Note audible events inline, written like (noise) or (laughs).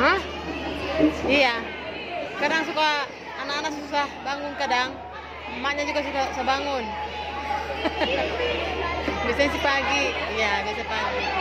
Hah? Iya. Kadang suka anak-anak susah bangun kadang. Emaknya juga suka, susah bangun. (laughs) biasanya si pagi. Iya, biasa pagi.